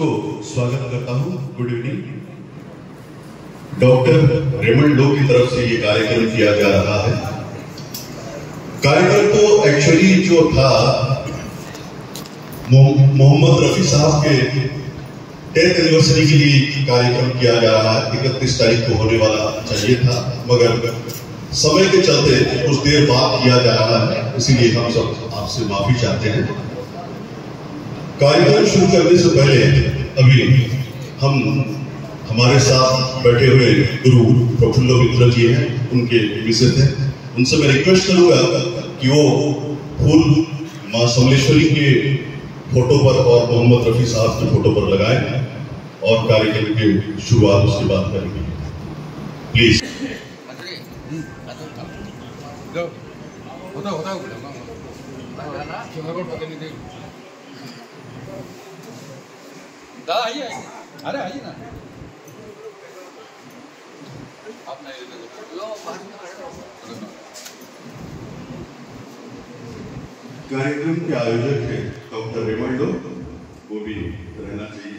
को स्वागत करता हूँ। Good evening doctor Raymond Lo की तरफ़ से ये कार्यक्रम किया जा रहा है। कार्यक्रम तो एक्चुअली जो था मोहम्मद रफी साहब के टेंथ एनिवर्सरी के लिए कार्यक्रम किया जा रहा है। इकतीस तारीख को होने वाला चाहिए था, मगर समय के चलते कुछ देर बाद किया जा रहा है। इसीलिए हम सब आपसे माफ़ी चाहते हैं। कार्यक्रम शुरू करने से पहले अभी हम हमारे साथ बैठे हुए गुरु प्रफुल्ल मित्र जी हैं, उनके विषय थे उनसे मैं रिक्वेस्ट करूँगा कि वो फूल माँ समलेश्वरी के फ़ोटो पर और मोहम्मद रफी साहब के फ़ोटो पर लगाए और कार्यक्रम की शुरुआत उसके बाद करेंगे। प्लीज़ होता होता प्रतिनिधि दादा आइए अरे आइए ना। कार्यक्रम के आयोजक है डॉक्टर रेमंडो वो भी रहना चाहिए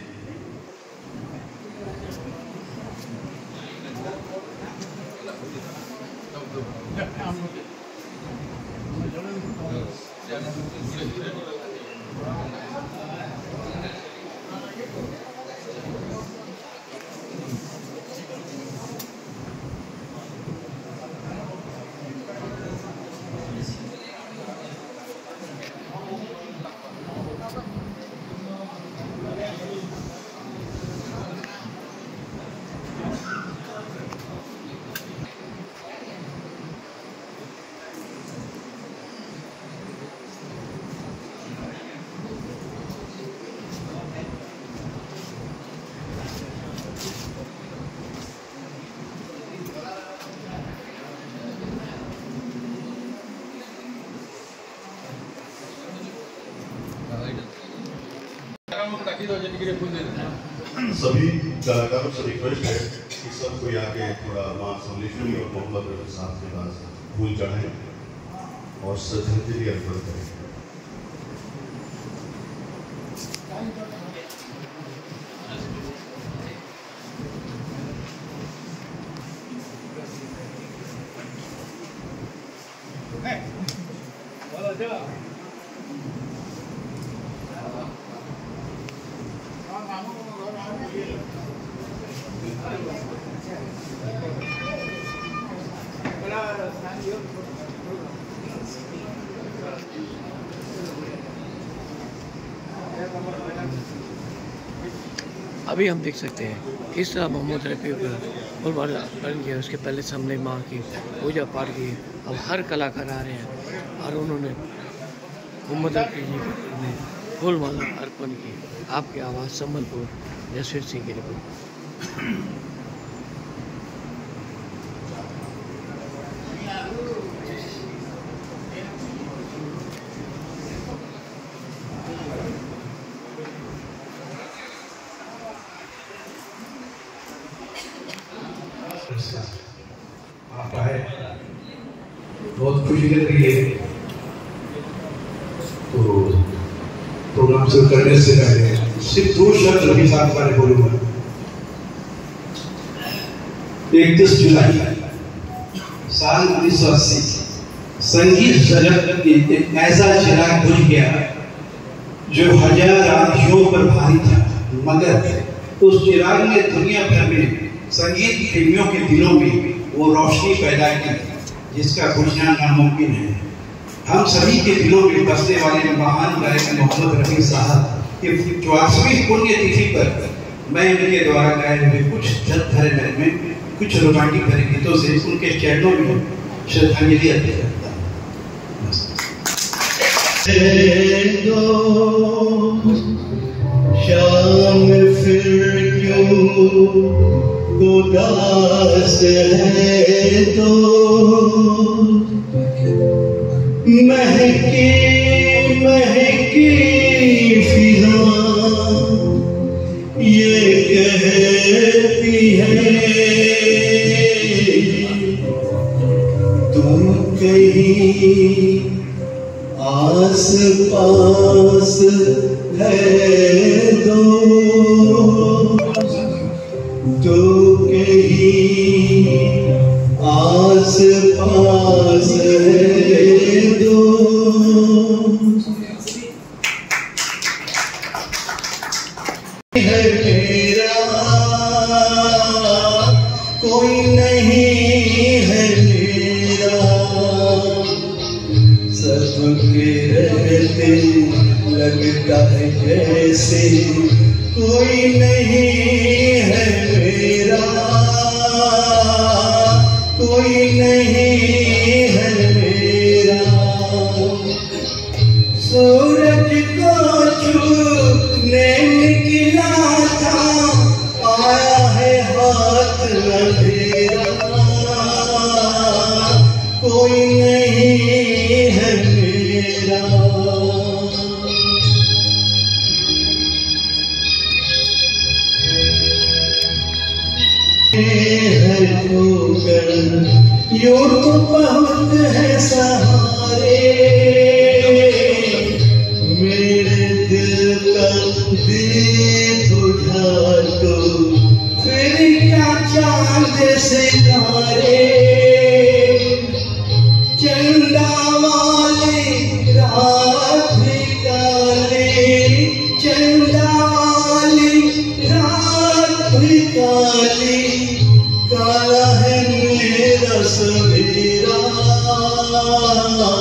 सभी कलाकारों से रिक्वेस्ट है कि सब कोई आके थोड़ा माँ समलेश्वरी और मोहम्मद रफी साहब के पास फूल चढ़ाएँ और श्रद्धांजलि अर्पण करें। अभी हम देख सकते हैं, किस तरह मोहम्मद रफ़ी पर बन गया, उसके पहले सामने माँ की पूजा पाठ की, अब हर कलाकार आ रहे हैं, और उन्होंने मोहम्मद रफ़ी जी ने फूल माला अर्पण की। आपकी आवाज़ संबलपुर, जसवीर सिंह की रिपोर्ट। आप आए बहुत खुशी लग रही है। तो प्रोग्राम शुरू करने से पहले सिर्फ़ दो शब्द रवि साहब बारे बोलूँगा। इकतीस जुलाई, साल उन्नीस सौ अस्सी, संगीत जगत एक ऐसा चिराग बुझ गया जो हज़ार आंखियों पर भारी था। मगर उस चिराग ने दुनिया भर में संगीत प्रेमियों के दिलों में वो रोशनी पैदा की, जिसका बुझना नामुमकिन है। हम सभी के दिलों में बसने वाले महान गायक मोहम्मद रफी साहब के चौसवीं पुण्य तिथि पर मैं इनके द्वारा गाए हुए कुछ जल भरे में कुछ रोमांटिक भरे गीतों से उनके चरणों में श्रद्धांजलि अर्पित करता शाम फिर उदास है तो महकी महकी फिजा ये कहती है। तुम कहीं आस पास है दो तो कहीं आस पास है दो कोई नहीं है लगता है जैसे कोई नहीं है मेरा। कोई नहीं है मेरा। सूरज को छूने निकला था आया है हाथ अंधेरा। कोई नहीं है मेरा। यो तो बहुत है सहारे। मेरे दिल का दीप बुझा तो फिर क्या चाँद चंदा वाली रात चंदा वाली रात काली सवेरा कोई नहीं